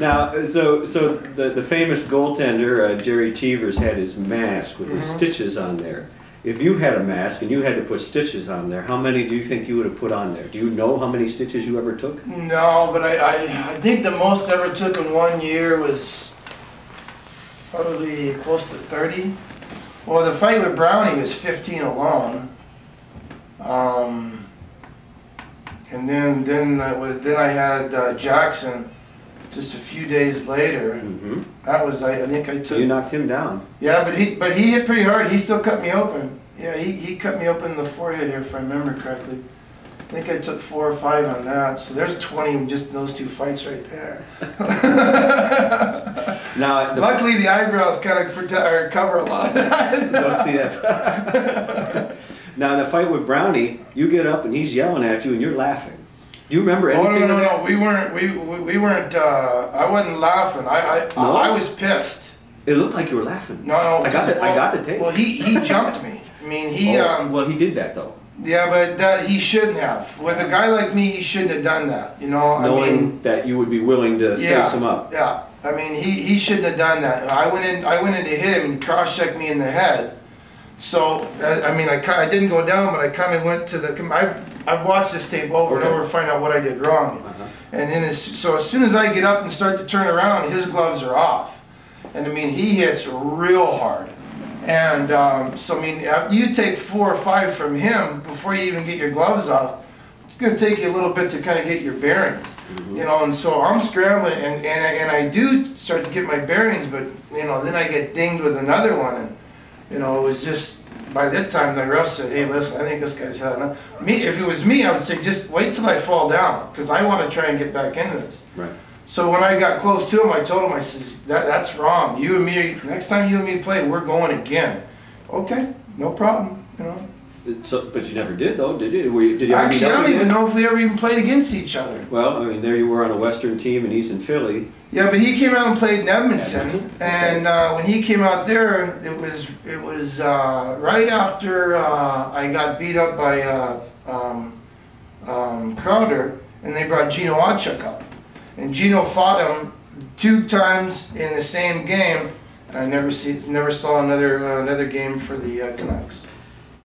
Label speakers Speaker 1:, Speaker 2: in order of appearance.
Speaker 1: Now, so so the, the famous goaltender uh, Jerry Cheevers had his mask with the
Speaker 2: Mhm.
Speaker 1: stitches on there. If you had a mask and you had to put stitches on there, how many do you think you would have put on there? Do you know how many stitches you ever took?
Speaker 2: No, but I, I, I think the most I ever took in one year was probably close to 30. Well, the fight with Brownie was 15 alone. Um, and then then I was then I had uh, Jackson just a few days later.
Speaker 1: Mm-hmm.
Speaker 2: That was I, I think I
Speaker 1: So you knocked him down.
Speaker 2: yeah, but he but he hit pretty hard. He still cut me open. Yeah, he, he cut me open in the forehead here if I remember correctly. I think I took four or five on that. So there's 20 just in those two fights right there.
Speaker 1: Now, the,
Speaker 2: Luckily, the eyebrows kind of protect cover a lot.
Speaker 1: don't see that. now, in the fight with Brownie, you get up and he's yelling at you and you're laughing. Do you remember
Speaker 2: Oh
Speaker 1: anything?
Speaker 2: no no
Speaker 1: that?
Speaker 2: no! We weren't we we, we weren't. Uh, I wasn't laughing. I I,
Speaker 1: No?
Speaker 2: I was pissed.
Speaker 1: It looked like you were laughing.
Speaker 2: No no.
Speaker 1: I got the- I got the tape.
Speaker 2: Well, he he jumped me. I mean he
Speaker 1: Oh,
Speaker 2: um
Speaker 1: well, he did that though,
Speaker 2: yeah, but that he shouldn't have. With a guy like me, he shouldn't have done that. You know. I
Speaker 1: knowing
Speaker 2: mean,
Speaker 1: that you would be willing to
Speaker 2: Yeah.
Speaker 1: face him up.
Speaker 2: Yeah, I mean, he, he shouldn't have done that. I went in, I went in to hit him and he cross-checked me in the head. So, I, I mean, I, ki- I didn't go down, but I kind of went to the, I've, I've watched this tape over and
Speaker 1: Okay.
Speaker 2: over to find out what I did wrong.
Speaker 1: Uh-huh.
Speaker 2: And then, as, so as soon as I get up and start to turn around, his gloves are off. And I mean, he hits real hard. And um, so, I mean, after you take four or five from him before you even get your gloves off, it's going to take you a little bit to kind of get your bearings. You know, and so I'm scrambling, and, and, I, and I do start to get my bearings, but, you know, then I get dinged with another one. And, you know, it was just, by that time, the ref said, hey, listen, I think this guy's had enough. Me, if it was me, I would say, just wait till I fall down, because I want to try and get back into this.
Speaker 1: Right.
Speaker 2: So when I got close to him, I told him, I says, that, that's wrong. You and me, next time you and me play, we're going again. Okay, no problem, you know.
Speaker 1: So, but you never did though, did you? You did you
Speaker 2: Actually, I don't even know if we ever even played against each other.
Speaker 1: Well, I mean, there you were on a Western team, and he's in Philly.
Speaker 2: Yeah, but he came out and played in Edmonton,
Speaker 1: Edmonton? Okay.
Speaker 2: and uh, when he came out there, it was it was uh, right after uh, I got beat up by uh, um, um, Crowder, and they brought Gino Odjick up, and Gino fought him two times in the same game, and I never see never saw another uh, another game for the uh, Canucks.